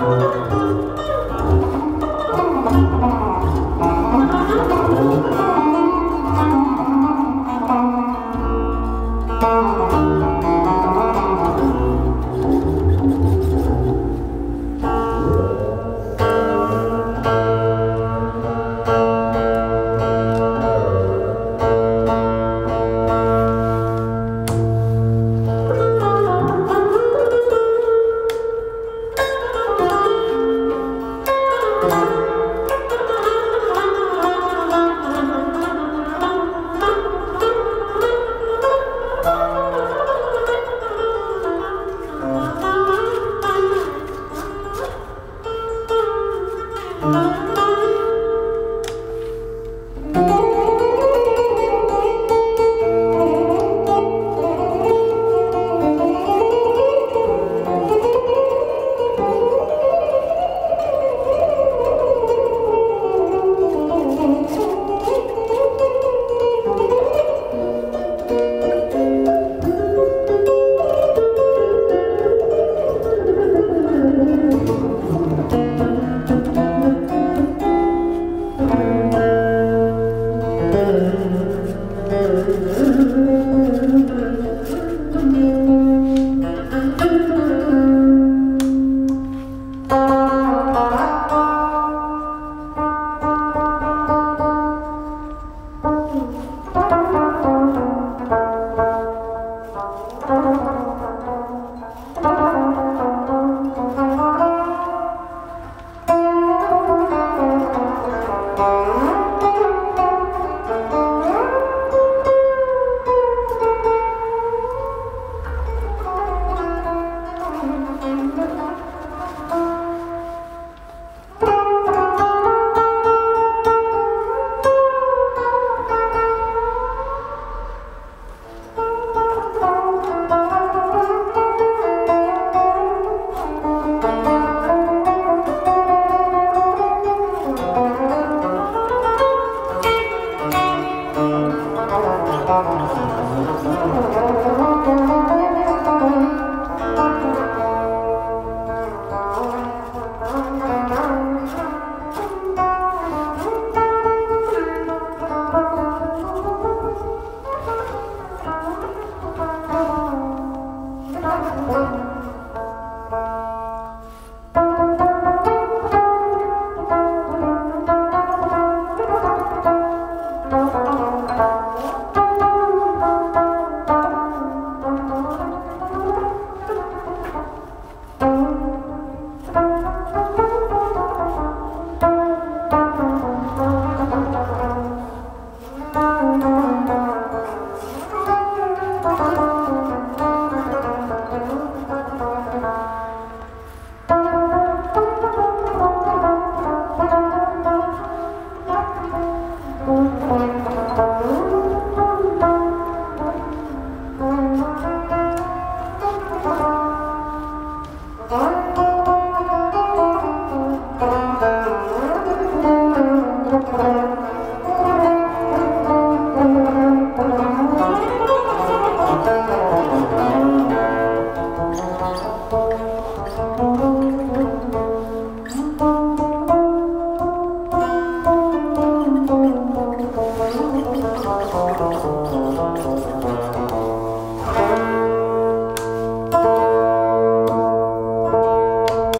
Música Bye. Amen.